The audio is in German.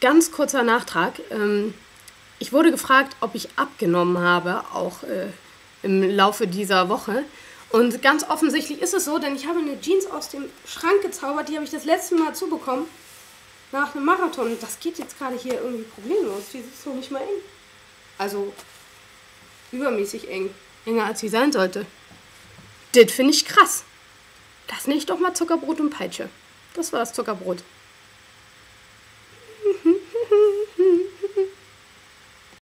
ganz kurzer Nachtrag. Ähm, ich wurde gefragt, ob ich abgenommen habe, auch äh, im Laufe dieser Woche. Und ganz offensichtlich ist es so, denn ich habe eine Jeans aus dem Schrank gezaubert, die habe ich das letzte Mal zubekommen nach einem Marathon. Das geht jetzt gerade hier irgendwie problemlos. Die ist so nicht mal eng. Also übermäßig eng. Enger als sie sein sollte. Das finde ich krass. Das nenne ich doch mal Zuckerbrot und Peitsche. Das war das Zuckerbrot.